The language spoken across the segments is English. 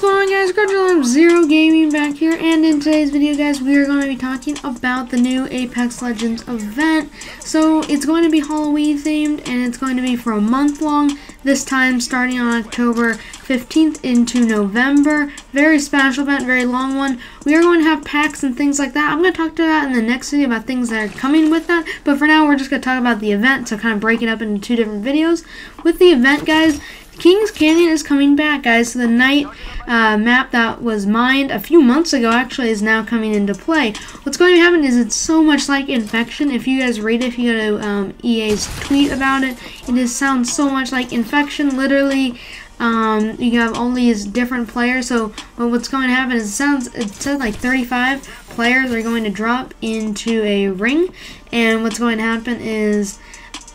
guys, Zero Gaming back here, and in today's video, guys, we are going to be talking about the new Apex Legends event. So, it's going to be Halloween themed, and it's going to be for a month long, this time starting on October 15th into November. Very special event, very long one. We are going to have packs and things like that. I'm going to talk to that in the next video about things that are coming with that, but for now, we're just going to talk about the event, so kind of break it up into two different videos. With the event, guys, Kings Canyon is coming back, guys. So the night uh, map that was mined a few months ago actually is now coming into play. What's going to happen is it's so much like Infection. If you guys read it, if you go to um, EA's tweet about it, it is, sounds so much like Infection. Literally, um, you have all these different players. So what's going to happen is it sounds it said like 35 players are going to drop into a ring, and what's going to happen is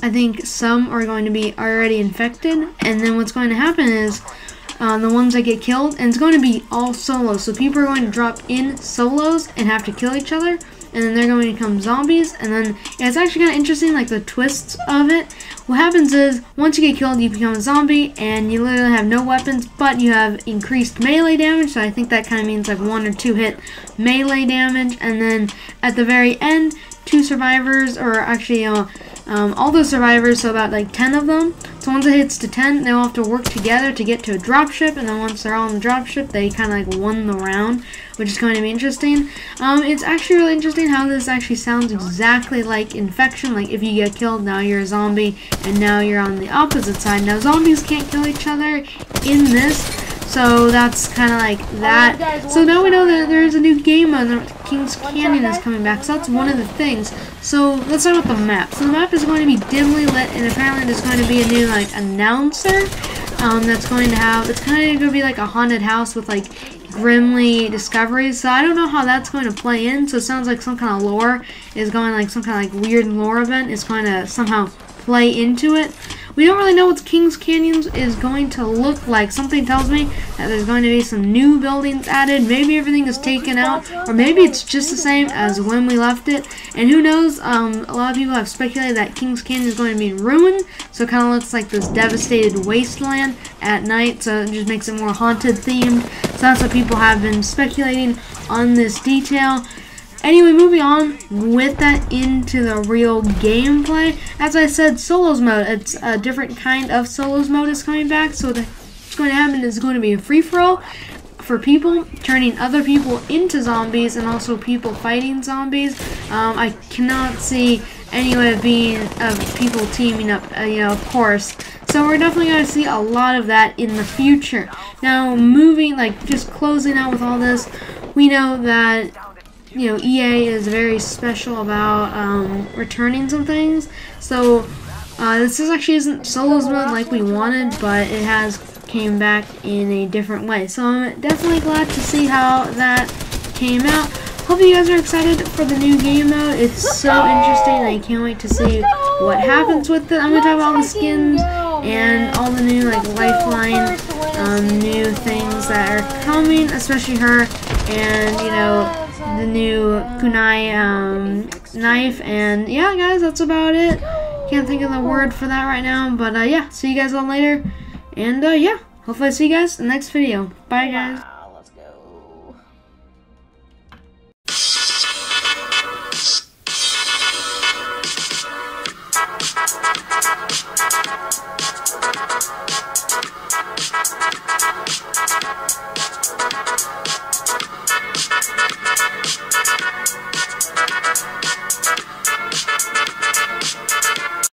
I think some are going to be already infected, and then what's going to happen is uh, the ones that get killed, and it's going to be all solos. So people are going to drop in solos and have to kill each other, and then they're going to become zombies. And then yeah, it's actually kind of interesting, like the twists of it. What happens is once you get killed, you become a zombie, and you literally have no weapons, but you have increased melee damage. So I think that kind of means like one or two hit melee damage, and then at the very end, two survivors, or actually, know, um, all the survivors, so about like 10 of them. So once it hits to 10, they'll have to work together to get to a dropship, and then once they're all in the dropship, they kind of like won the round, which is going to be interesting. Um, it's actually really interesting how this actually sounds exactly like Infection, like if you get killed, now you're a zombie, and now you're on the opposite side. Now zombies can't kill each other in this, so that's kind of like that. So now we know that there's a new game mode. King's Canyon is coming back. So that's one of the things. So let's start with the map. So the map is going to be dimly lit, and apparently there's going to be a new like announcer um, that's going to have. It's kind of going to be like a haunted house with like grimly discoveries. So I don't know how that's going to play in. So it sounds like some kind of lore is going like some kind of like weird lore event is going to somehow play into it. We don't really know what Kings Canyons is going to look like. Something tells me that there's going to be some new buildings added. Maybe everything is taken out, or maybe it's just the same as when we left it. And who knows, um, a lot of people have speculated that Kings Canyon is going to be ruined, so it kind of looks like this devastated wasteland at night, so it just makes it more haunted themed. So that's what people have been speculating on this detail. Anyway, moving on with that into the real gameplay. As I said, solos mode. It's a different kind of solos mode is coming back. So what's going to happen is going to be a free-for-all for people, turning other people into zombies and also people fighting zombies. Um, I cannot see any way of being of people teaming up, uh, you know, of course. So we're definitely going to see a lot of that in the future. Now, moving, like, just closing out with all this, we know that you know, EA is very special about um, returning some things. So uh, this is actually isn't solos mode like we wanted, but it has came back in a different way. So I'm definitely glad to see how that came out. Hope you guys are excited for the new game mode. It's so interesting. I can't wait to see what happens with it. I'm gonna talk about all the skins and all the new like lifeline um, new things that are coming, especially her and you know the new kunai um, knife. And yeah, guys, that's about it. Can't think of the word for that right now. But uh, yeah, see you guys all later. And uh, yeah, hopefully I see you guys in the next video. Bye, guys.